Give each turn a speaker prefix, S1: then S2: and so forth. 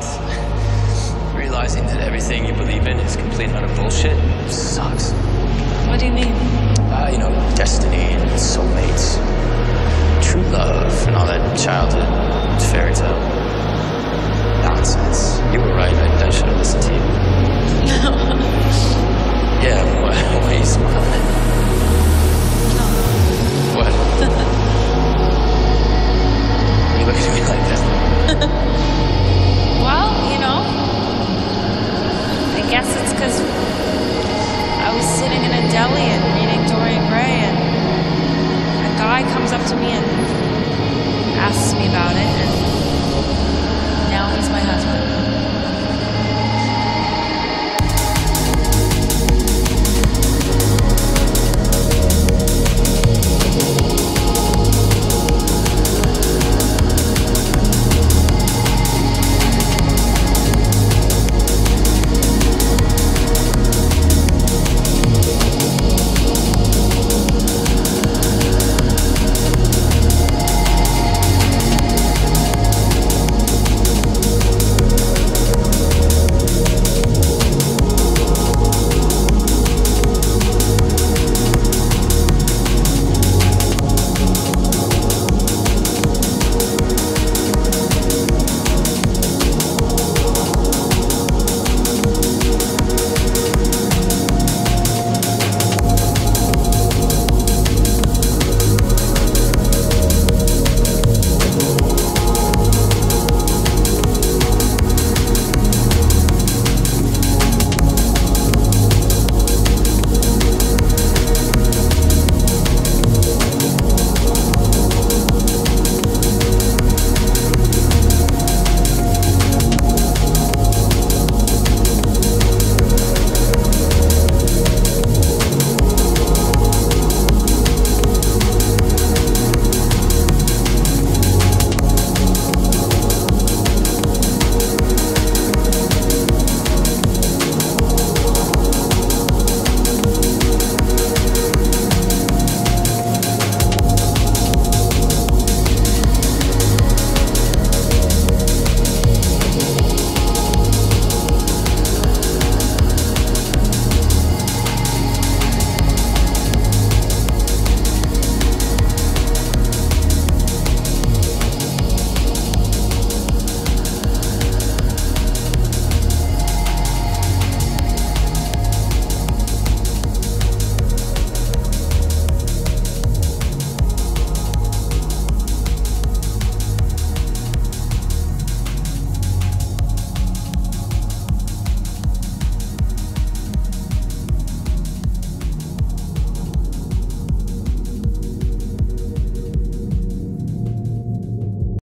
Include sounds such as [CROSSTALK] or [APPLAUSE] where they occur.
S1: sucks. [LAUGHS] Realizing that everything you believe in is complete utter bullshit sucks.
S2: What do you mean?
S1: Uh, you know, destiny and soulmates, true love, and all that childhood fairy tale nonsense. You were right. I, I should have listened to you.
S2: No. [LAUGHS] to me and